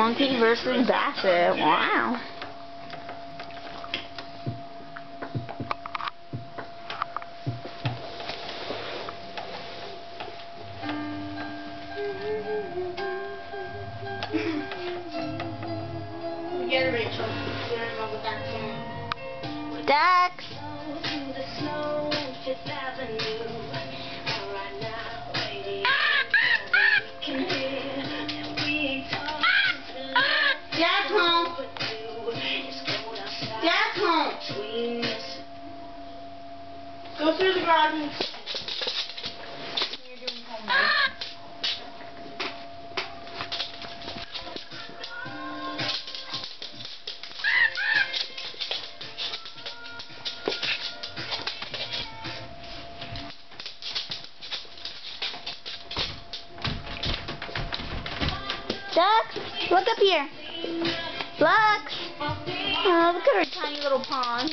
Monkey versus Basset. Wow. Get Rachel. Dax. Go through the garden. Look up here. Lux. Oh, look at her tiny little paws.